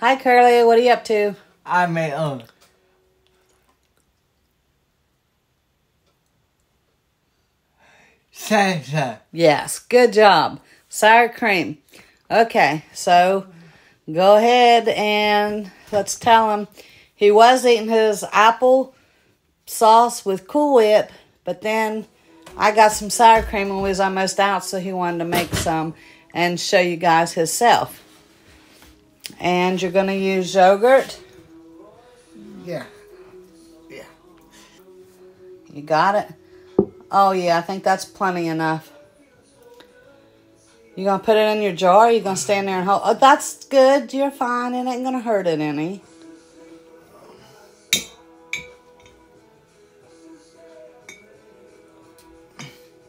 Hi, Curly. What are you up to? I made uh salsa. Yes, good job. Sour cream. Okay, so go ahead and let's tell him he was eating his apple sauce with Cool Whip, but then I got some sour cream when we was almost out, so he wanted to make some and show you guys himself. And you're gonna use yogurt. Yeah. Yeah. You got it? Oh yeah, I think that's plenty enough. You gonna put it in your jar? you gonna stand there and hold? Oh, that's good. You're fine. It ain't gonna hurt it any.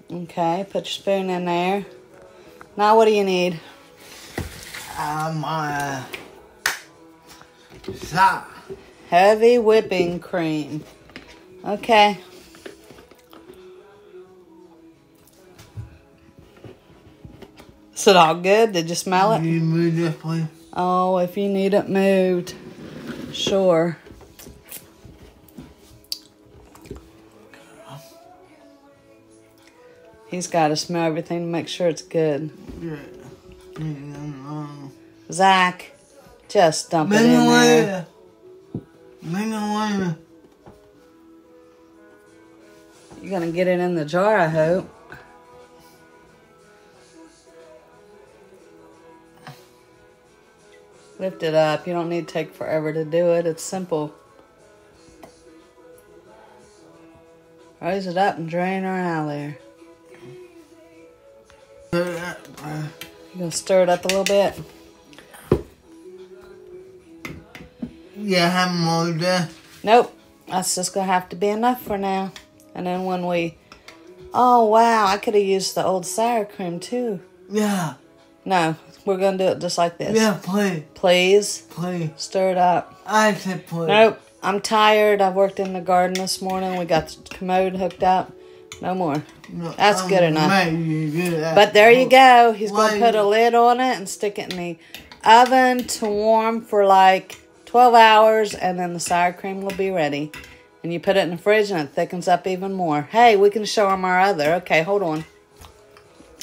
Okay, put your spoon in there. Now, what do you need? Um uh sa Heavy whipping cream. Okay. Is it all good? Did you smell it? you move this please? Oh, if you need it moved. Sure. He's got to smell everything to make sure it's good. Yeah. Um, Zach, just dump it in there. one. Mega one. You're going to get it in the jar, I hope. Lift it up. You don't need to take forever to do it. It's simple. Raise it up and drain her out there. You gonna stir it up a little bit? Yeah, have more there. Nope. That's just gonna have to be enough for now. And then when we, oh wow, I could have used the old sour cream too. Yeah. No, we're gonna do it just like this. Yeah, please. Please Please. stir it up. I said please. Nope. I'm tired. I've worked in the garden this morning. We got the commode hooked up. No more. No, That's I'm good oh, enough. mad you. But there you go. He's going to put a lid on it and stick it in the oven to warm for like 12 hours, and then the sour cream will be ready. And you put it in the fridge, and it thickens up even more. Hey, we can show them our other. Okay, hold on.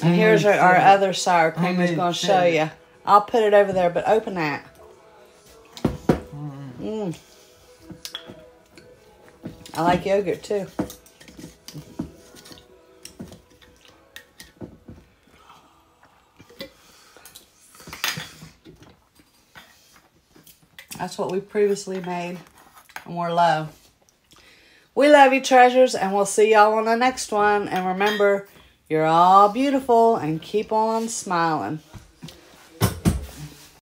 And here's our, our other sour cream. He's gonna going to show you. I'll put it over there, but open that. Mm. I like yogurt too. That's what we previously made, and we're low. We love you, treasures, and we'll see y'all on the next one. And remember, you're all beautiful and keep on smiling.